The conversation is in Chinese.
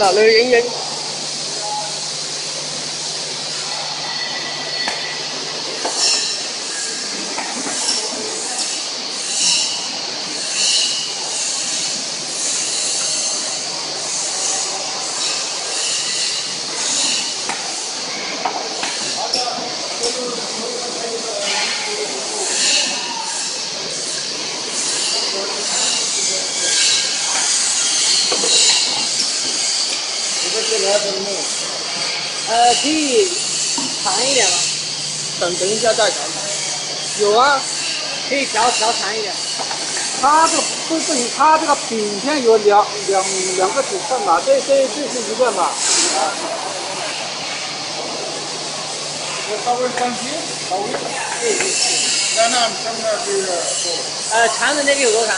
Lò 影影那那应该。呃，可以长一点吗？等等一下再调。有啊，可以调调长一点。它这不不行，它这个饼片有两两两个尺寸嘛，这这这是一个嘛。我稍微放心，稍微。对对对。那那上面是。呃，长的那个有多长？